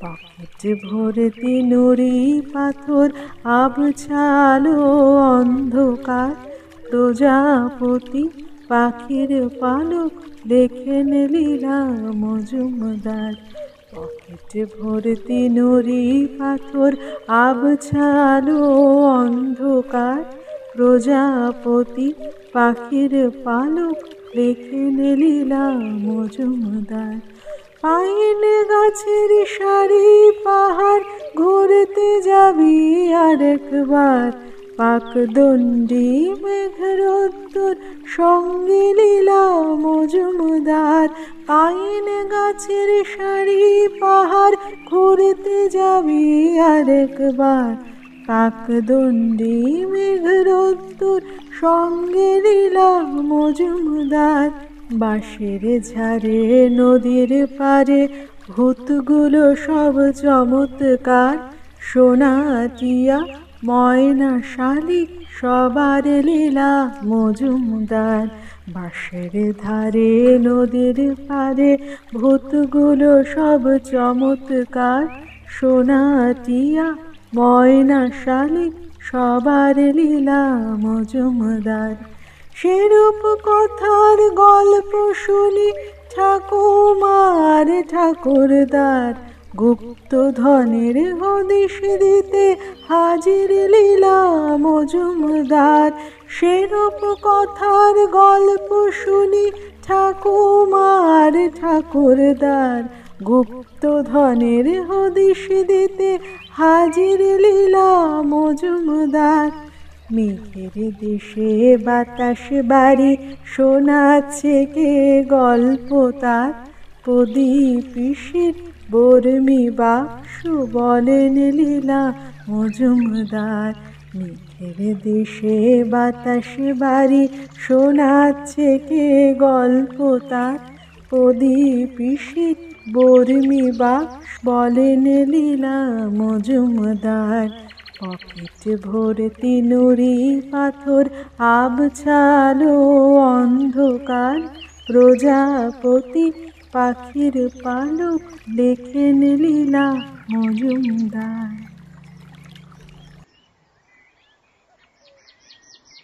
Pocket ভর্তি নুড়ি পাথর, আবছালো অন্ধকার। প্রজাপতি পাখির পালক দেখে নীলা মজুমদার। পকেট ভর্তি নুড়ি পাথর, আবছালো অন্ধকার। প্রজাপতি পাখির পালক দেখে নীলা মজুমদার। পাইন গাছের সারি পাহাড় ঘুরতে যাবি আরেকবার। পাকদণ্ডি মেঘরোত্তর সঙ্গে লীলা মজুমদার। পাইন গাছের সারি পাহাড় ঘুরতে যাবি আরেকবার। কাকদণ্ডি মেঘরোত্তর সঙ্গে লীলা মজুমদার। বাঁশের ঝাড়ে, নদীর পারে ভূতগুলো সব চমৎকার। সোনা সোনাটিয়া ময়না শালিক সবার লীলা মজুমদার। বাঁশের ধারে, নদীর পারে ভূতগুলো সব চমৎকার। সোনা সোনাটিয়া ময়না শালিক সবার লীলা মজুমদার। সেরূপ কথার গল্প শুনি ঠাকুমার ঠাকুরদার। গুপ্ত ধনের হদিশ দিতে হাজির লীলা মজুমদার। সেরূপ কথার গল্প শুনি ঠাকুমার ঠাকুরদার। গুপ্ত ধনের হদিশ দিতে হাজির লীলা মজুমদার। মেঘের দেশে বাতাস বাড়ি শোনাচ্ছে কে গল্প তার? প্রদীপিসির বর্মি বাক্স বলেন লীলা মজুমদার। মেঘের দেশে বাতাস বাড়ি শোনাচ্ছে কে গল্প তার? প্রদীপিসির বর্মি বাক্স বলেন লীলা মজুমদার। পকেট ভরতি নুরি পাথর আবছালো অন্ধকার। প্রজাপতি পাখির পালক লেখেন লীলা মজুমদার।